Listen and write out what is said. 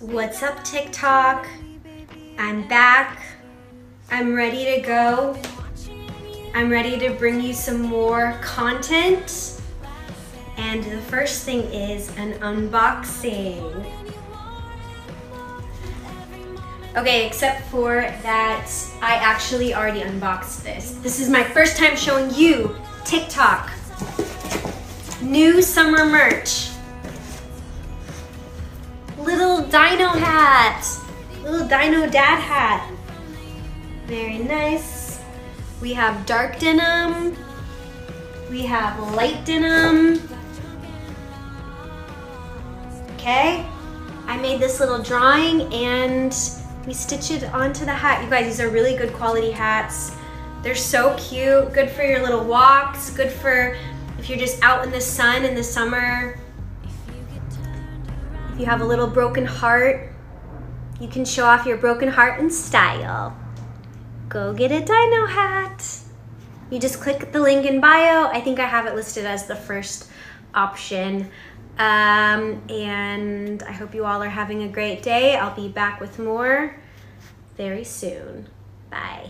What's up, TikTok? I'm back. I'm ready to go. I'm ready to bring you some more content. And the first thing is an unboxing. Okay, except for that I actually already unboxed this. This is my first time showing you TikTok. New summer merch. Dino hat. Little dino dad hat. Very nice. We have dark denim. We have light denim. Okay. I made this little drawing and we stitch it onto the hat. You guys, these are really good quality hats. They're so cute, good for your little walks, good for if you're just out in the sun in the summer. If you have a little broken heart, you can show off your broken heart in style. Go get a dino hat. You just click the link in bio. I think I have it listed as the first option. Um, and I hope you all are having a great day. I'll be back with more very soon. Bye.